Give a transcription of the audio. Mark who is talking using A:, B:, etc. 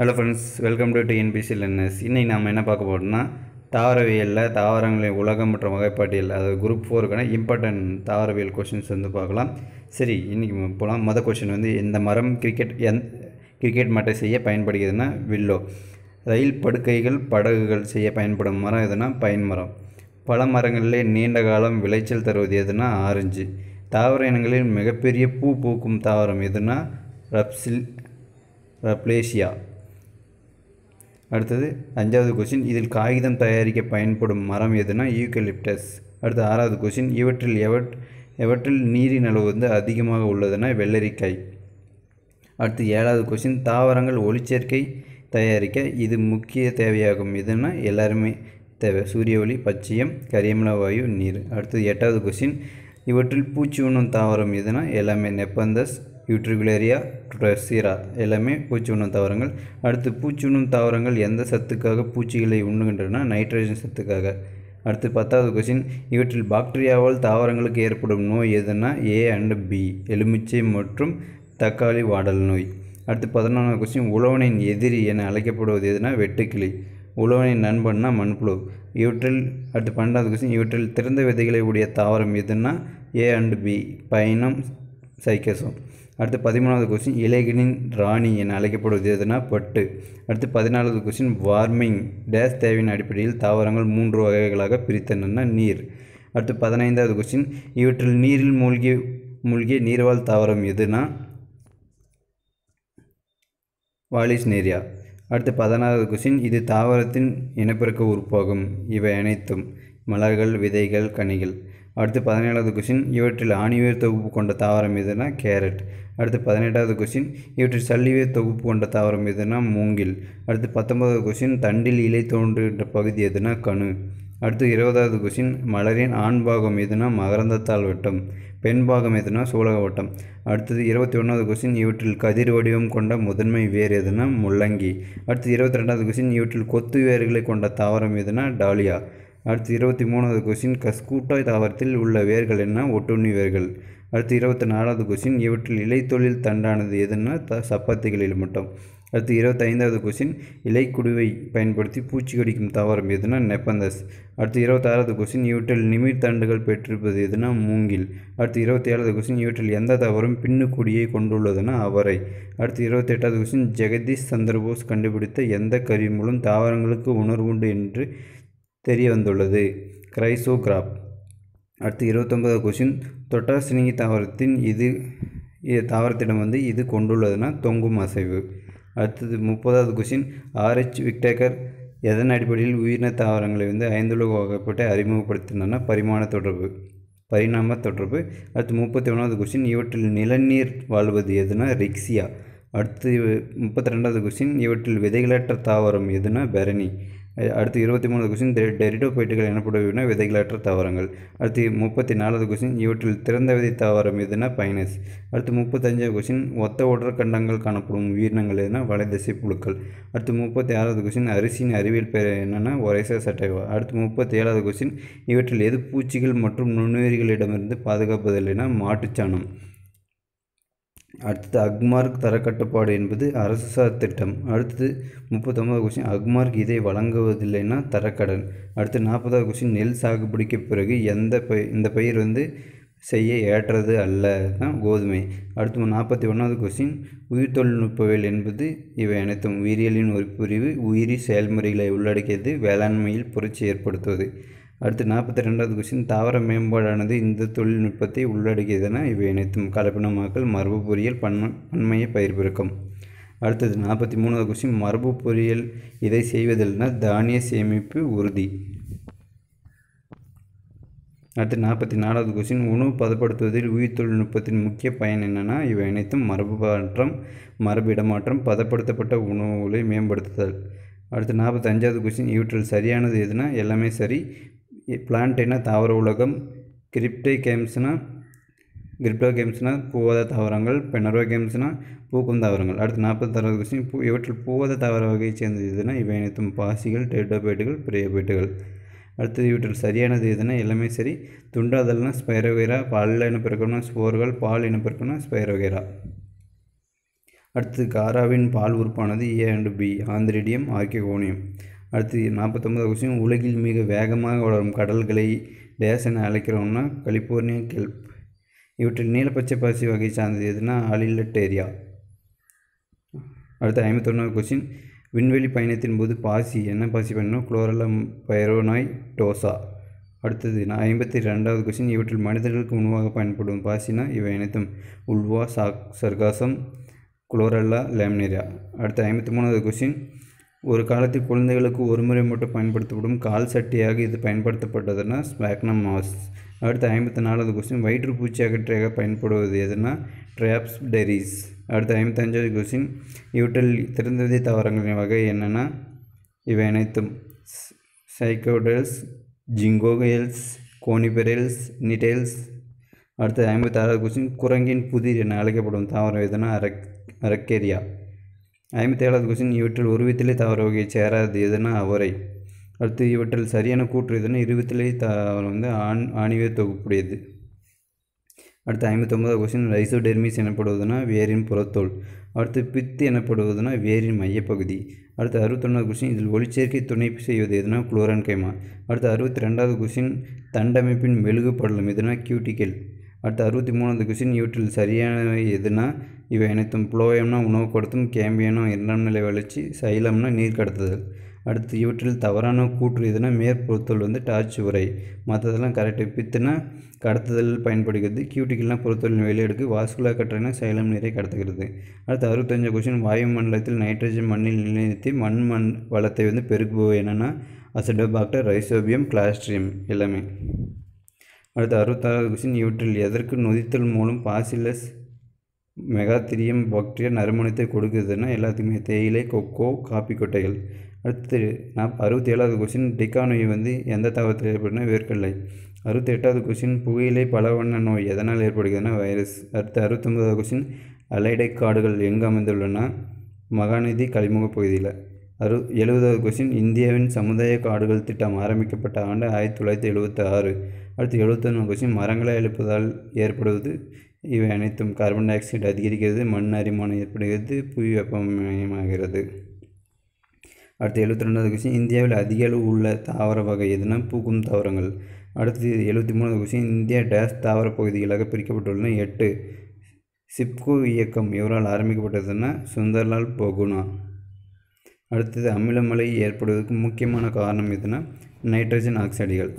A: Hello friends welcome to TNPSC learners இன்னைக்கு நாம் என்ன பார்க்க போகிறோம்னா தாவரவியலில் தாவரங்களின் உலகம் மற்றும் வகைப்பாட்டியல் அதாவது குரூப் ஃபோருக்கான இம்பார்ட்டன்ட் தாவரவியல் கொஷின்ஸ் வந்து பார்க்கலாம். சரி இன்றைக்கி போகலாம் மொதல் கொஷின் வந்து இந்த மரம் கிரிக்கெட் எந் கிரிக்கெட் மட்டை செய்ய பயன்படுகிறதுனா வில்லோ. ரயில் படுக்கைகள் படகுகள் செய்ய பயன்படும் மரம் எதுனா பயன் மரம். பல மரங்களிலே நீண்ட காலம் விளைச்சல் தருவது எதுனா ஆரஞ்சு. தாவர இனங்களில் மிகப்பெரிய பூ பூக்கும் தாவரம் எதுனா ரப்சில் ரப்லேசியா. அடுத்தது அஞ்சாவது கொஷின் இதில் காகிதம் தயாரிக்க பயன்படும் மரம் எதுனா யூக்கலிப்டஸ் அடுத்து ஆறாவது கொஷின் இவற்றில் எவட் எவற்றில் நீரின் அளவு வந்து அதிகமாக உள்ளதுன்னா வெள்ளரிக்காய். அடுத்து ஏழாவது கொஷின் தாவரங்கள் ஒளிச்சேர்க்கை தயாரிக்க இது முக்கிய தேவையாகும். இதுன்னா எல்லாருமே தேவை. சூரிய ஒளி பச்சையம் கரியமல வாயு நீர். அடுத்தது எட்டாவது கொஷின் இவற்றில் பூச்சி உண்ணும் தாவரம் எதுனா எல்லாமே நெப்பந்தஸ் யூட்ரிகுலேரியா ட்ரெசிரா எல்லாமே பூச்சி உண்ணும் தாவரங்கள். அடுத்து பூச்சி உண்ணும் தாவரங்கள் எந்த சத்துக்காக பூச்சிகளை உண்ணுகின்றன? நைட்ரஜன் சத்துக்காக. அடுத்து பத்தாவது கொஸ்டின் இவற்றில் பாக்டீரியாவால் தாவரங்களுக்கு ஏற்படும் நோய் எதுனா? ஏ அண்டு பி எலுமிச்சை மற்றும் தக்காளி வாடல் நோய். அடுத்து பதினொன்றாவது கொஸ்டின் உழவனின் எதிரி என அழைக்கப்படுவது எதுனா? வெட்டுக்கிளி. உழவனின் நண்பன்னா மண்புழு. இவற்றில் அடுத்து பன்னெண்டாவது கொஸ்டின் இவற்றில் திறந்த விதைகளை உடைய தாவரம் எதுனா? ஏ அண்டு பி பயணம் சைக்கஸும் அடுத்து பதிமூணாவது கொஸ்டின் இலைகளின் ராணி என அழைக்கப்படுவது எதுனா பட்டு. அடுத்து பதினாலாவது கொஸ்டின் வார்மிங் டேஸ் தேவையின் அடிப்படையில் தாவரங்கள் மூன்று வகைகளாக பிரித்தன நீர். அடுத்து பதினைந்தாவது கொஸ்டின் இவற்றில் நீரில் மூழ்கி மூழ்கிய நீர்வாழ் தாவரம் எதுனா? வாலிஸ்னேரியா அடுத்து பதினாறாவது கொஸ்டின் இது தாவரத்தின் இனப்பெருக்க உறுப்பாகும். இவை அனைத்தும் மலர்கள் விதைகள் கனிகள். அடுத்து பதினேழாவது கொஷின் இவற்றில் ஆணிவேர் தொகுப்பு கொண்ட தாவரம் எதுனா கேரட். அடுத்து பதினெட்டாவது கொஷின் இவற்றில் சல்லிவேர் தொகுப்பு கொண்ட தாவரம் எதுனா மூங்கில். அடுத்து பத்தொன்பதாவது கொஷின் தண்டில் இலை தோன்றுகின்ற பகுதி எதுனா கணு அடுத்து இருபதாவது கொஷின் மலரின் ஆண் பாகம் எதுனா மகரந்தத்தால் வட்டம். பெண் பாகம் எதுனா சூலக வட்டம். அடுத்தது இருபத்தி ஒன்றாவது கொஸ்டின் இவற்றில் கதிர் வடிவம் கொண்ட முதன்மை வேர் எதுனா முள்ளங்கி. அடுத்து இருபத்தி ரெண்டாவது கொஸ்டின் இவற்றில் கொத்து வேர்களை கொண்ட தாவரம் எதுனா டாலியா. அடுத்து இருபத்தி மூணாவது கொஸ்டின் கஸ்கூட்டாய் தாவரத்தில் உள்ள வேர்கள் என்ன? ஒட்டுண்ணி வேர்கள். அடுத்து இருபத்தி நாலாவது கொஸ்டின் இவற்றில் இலைத்தொழில் தண்டானது எதுன்னா? த சப்பாத்திகளில் மட்டும் அடுத்து இருபத்தைந்தாவது கொஸ்டின் இலைக்குடுவை பயன்படுத்தி பூச்சி கடிக்கும் தாவரம் எதுனா நெப்பந்தஸ். அடுத்து இருபத்தாறாவது கொஸ்டின் இவற்றில் நிமிர் தண்டுகள் பெற்றிருப்பது எதுனா மூங்கில். அடுத்து இருபத்தி ஏழாவது கொஸ்டின் இவற்றில் எந்த தாவரம் பின்னுக்குடியை கொண்டுள்ளதுன்னா? அவரை. அடுத்து இருபத்தி எட்டாவது கொஸ்டின் ஜெகதீஷ் சந்திரபோஸ் கண்டுபிடித்த எந்த கருவி மூலம் தாவரங்களுக்கு உணர்வுண்டு என்று தெரிய வந்துள்ளது கிரைசோகிராப். அடுத்து இருபத்தொன்பதாவது தொட்டார் தொட்டாசினிங்கி தாவரத்தின் இது தாவரத்திடம் வந்து இது கொண்டுள்ளதுன்னா தொங்கும் அசைவு. அடுத்தது முப்பதாவது கொஷின் ஆர்ஹெச் விக்டேக்கர் எதன் அடிப்படையில் உயிரின தாவரங்களை வந்து ஐந்துலக வகைப்பட்டு அறிமுகப்படுத்தினா பரிமாண தொடர்பு பரிணாம தொடர்பு. அடுத்து முப்பத்தி ஒன்றாவது கொஸ்டின் இவற்றில் நிலநீர் வாழ்வது எதுனா ரிக்ஸியா? அடுத்து முப்பத்தி ரெண்டாவது கொஸ்டின் இவற்றில் விதைகளற்ற தாவரம் எதுனா பெரணி? அடுத்து இருபத்தி மூணாவது கொஸ்டின் டெரிடோபைட்டுகள் எனப்படுவன விதைகளற்ற தாவரங்கள். அடுத்து முப்பத்தி நாலாவது கொஸ்டின் இவற்றில் திறந்த விதை தாவரம் எதுனா பைனஸ். அடுத்து முப்பத்தஞ்சாவது கொஸ்டின் ஒத்த ஒற்ற கண்டங்கள் காணப்படும் உயிரினங்கள் எதுனா வலைதசை புழுக்கள். அடுத்து முப்பத்தி ஆறாவது கொஸ்டின் அரிசியின் அறிவியல் பெயர் என்னென்னா ஒரேசா சட்டைவா. அடுத்து முப்பத்தி ஏழாவது கொஸ்டின் இவற்றில் எது பூச்சிகள் மற்றும் நுண்ணுயிரிகளிடமிருந்து பாதுகாப்பதில்லைனா மாட்டுச்சாணம் அடுத்தது அக்மார்க் தரக்கட்டுப்பாடு என்பது அரசு சார் திட்டம். அடுத்தது முப்பத்தொம்பது கொஸ்டின் அக்மார்க் இதை வழங்குவதில்லைன்னா தரக்கடன். அடுத்து நாற்பதாவது கொஸ்டின் நெல் சாகுபடிக்கு பிறகு எந்த பயிர் இந்த பயிர் வந்து செய்ய ஏற்றது அல்ல. தான் கோதுமை. அடுத்து நாற்பத்தி ஒன்றாவது கொஸ்டின் உயிர் தொழில்நுட்பவியல் என்பது இவை அனைத்தும் உயிரியலின் ஒரு பிரிவு உயிரி செயல்முறைகளை உள்ளடக்கியது வேளாண்மையில் புரட்சி ஏற்படுத்துவது. அடுத்து நாற்பத்தி ரெண்டாவது கொஸ்டின் தாவர மேம்பாடானது இந்த தொழில்நுட்பத்தை உள்ளடக்கியதென இவை அனைத்தும் கலப்பினமாக்கல் மரபு பொறியியல் பன்ம பன்மைய பயிர் பெருக்கம் அடுத்தது நாற்பத்தி மூணாவது கொஸ்டின் மரபு பொறியியல் இதை செய்வதில்னா தானிய சேமிப்பு உறுதி. அடுத்து நாற்பத்தி நாலாவது கொஸ்டின் உணவு பதப்படுத்துவதில் உயிர் தொழில்நுட்பத்தின் முக்கிய பயன் என்னென்னா இவை அனைத்தும் மரபு மாற்றம் மரபு இடமாற்றம் பதப்படுத்தப்பட்ட உணவுகளை மேம்படுத்துதல். அடுத்து நாற்பத்தஞ்சாவது கொஸ்டின் இவற்றில் சரியானது எதுனா எல்லாமே சரி பிளான்ட்னா தாவர உலகம் கிரிப்டே கேம்ஸ்னால் கிரிப்டோ கேம்ஸ்னால் பூவாத தாவரங்கள் பெனரோ கேம்ஸ்னால் பூக்கும் தாவரங்கள். அடுத்து நாற்பத்தாறாவது கொஸ்டின் பூ இவற்றில் பூவாத தாவர வகையை சேர்ந்தது எதுனா? இவை அனைத்தும் பாசிகள் டேட்டோபேட்டுகள் பிரியபேட்டுகள் அடுத்தது இவற்றில் சரியானது எதுனா? எல்லாமே சரி. துண்டாதல்னா ஸ்பைரோவேரா பாலில் இனப்பெருக்கம்னா ஸ்போர்கள் பால் இனப்பெருக்கம்னா ஸ்பைரோகேரா அடுத்து காராவின் பால் உறுப்பானது A and B antheridium archegonium. அடுத்து நாற்பத்தொம்பதாவது கொஸ்டின் உலகில் மிக வேகமாக வளரும் கடல்களை டேஸ் என அழைக்கிறோம்னா கலிஃபோர்னியா கெல்ப். இவற்றில் நீலப்பச்சை பாசி வகை சார்ந்தது எதுனா ஆலில்லட்டேரியா அடுத்து ஐம்பத்தொன்னாவது கொஸ்டின் விண்வெளி பயணத்தின் போது பாசி என்ன பாசி பண்ணணும் குளோரலம் பைரோனாய் டோசா. அடுத்தது நான் ஐம்பத்தி ரெண்டாவது கொஸ்டின் இவற்றில் மனிதர்களுக்கு உணவாக பயன்படும் பாசினா இவை அனைத்தும் Ulva chalk Sargassum chlorella laminaria. அடுத்து ஐம்பத்தி மூணாவது கொஸ்டின் ஒரு காலத்தில் குழந்தைகளுக்கு ஒரு முறை மட்டும் பயன்படுத்தப்படும் கால் சட்டியாக இது பயன்படுத்தப்பட்டதுன்னா ஸ்பாக்னம் மாஸ். அடுத்து ஐம்பத்தி நாலாவது கொஸ்டின் வயிற்றுப்பூச்சி அகற்றியாக பயன்படுவது எதுனா ட்ராப்ஸ் டெரிஸ் அடுத்து ஐம்பத்தஞ்சாவது கொஸ்டின் இவற்றில் திறந்ததை தாவரங்களின் வகை என்னென்னா இவை அனைத்தும் சைக்கோடெல்ஸ் ஜிங்கோகெல்ஸ் கோனிபெரல்ஸ் நிடெல்ஸ். அடுத்து ஐம்பத்தாறாவது கொஸ்டின் குரங்கின் புதிர் என அழைக்கப்படும் தாவரம் எதுனா அரக் அரக்கேரியா. ஐம்பத்தி ஏழாவது கொஸ்டின் இவற்றில் ஒரு விதத்திலே தவறு வகையை சேராது எதுனா அவரை. அடுத்து இவற்றில் சரியான கூற்று எதுனா இருபத்திலே த வந்து ஆண் ஆணிவே தொகுப்புடையது. அடுத்து ஐம்பத்தொம்பதாவது கொஸ்டின் ரைசோடெர்மிஸ் எனப்படுவதுனா வேரின் புறத்தோல். அடுத்து பித்து எனப்படுவதுனா வேரின் மையப்பகுதி. அடுத்து அறுபத்தொன்னாவது கொஸ்டின் இதில் ஒளிச்சேர்க்கை துணை செய்வது எதுனா குளோரான் கைமா அடுத்து அறுபத்தி ரெண்டாவது கொஸ்டின் தண்டமைப்பின் மெழுகு படலம் எதுனா கியூட்டிக்கல் அடுத்து அறுபத்தி மூணாவது கொஸ்டின் இவற்றில் சரியான எதுனா இவை அனைத்தும் புலோயம்னா உணவு கொடுத்தும் கேம்பியனும் இரண்டாம் நிலை வளர்ச்சி சைலம்னா நீர் கடத்துதல். அடுத்து இவற்றில் தவறான கூற்று எதுனா மேற்பொருத்தல் வந்து டார்ச் உரை மற்றதெல்லாம் கரெக்டு பித்துனா கடத்துதல் பயன்படுகிறது. கியூட்டிக்கெல்லாம் பொருத்தலின் வெளியெடுக்கு வாஸ்குலா கட்டளைனா சைலம் நீரை கடத்துகிறது. அடுத்து அறுபத்தஞ்சு கொஸ்டின் வாயு மண்டலத்தில் நைட்ரஜன் மண்ணில் நிலைநிறுத்தி மண் மண் வளத்தை வந்து பெருக்குபவை என்னென்னா அசடோபாக்டர் ரைசோபியம் கிளாஸ்ட்ரியம் எல்லாமே. அடுத்து அறுபத்தாறாவது கொஸ்டின் இவற்றில் எதற்கு நொதித்தல் மூலம் பாசிலஸ் மெகாத்திரியம் பாக்டீரியா நறுமணத்தை கொடுக்குதுன்னா எல்லாத்துக்குமே தேயிலை கொக்கோ காப்பி கொட்டைகள். அடுத்து நான் அறுபத்தி ஏழாவது கொஸ்டின் டிகா நோய் வந்து எந்த தாவரத்தில் ஏற்படுனா வேர்க்கடலை. அறுபத்தி எட்டாவது கொஸ்டின் புகையிலை பலவண்ண நோய் எதனால் ஏற்படுகிறதுனா வைரஸ். அடுத்து அறுபத்தொம்பதாவது கொஸ்டின் அலைடை காடுகள் எங்கே அமைந்துள்ளன? மகாநதி கலிமுக பகுதியில். அறு எழுபதாவது கொஸ்டின் இந்தியாவின் சமுதாய காடுகள் திட்டம் ஆரம்பிக்கப்பட்ட ஆண்டு ஆயிரத்தி தொள்ளாயிரத்தி எழுபத்தி ஆறு அடுத்து எழுபத்தொன்று கொஸ்டின் மரங்களை எழுப்பதால் ஏற்படுவது. இவை அனைத்தும் கார்பன் டை ஆக்சைடு அதிகரிக்கிறது மண் அரிமானம் ஏற்படுகிறது புவி வெப்பமயமாகிறது. அடுத்து எழுபத்தி ரெண்டாவது கொஸ்டின் இந்தியாவில் அதிக அளவு உள்ள தாவர வகை எதுனா? பூக்கும் தாவரங்கள். அடுத்து எழுபத்தி மூணாவது கொஸ்டின் இந்தியா டேஸ் தாவர பகுதிகளாக பிரிக்கப்பட்டுள்ளன. எட்டு. சிப்கோ இயக்கம் இவரால் ஆரம்பிக்கப்பட்டதுன்னா? சுந்தர்லால் பகுனா. அடுத்தது அமிலமலை ஏற்படுவதற்கு முக்கியமான காரணம் எதுனா? நைட்ரஜன் ஆக்சைடுகள்.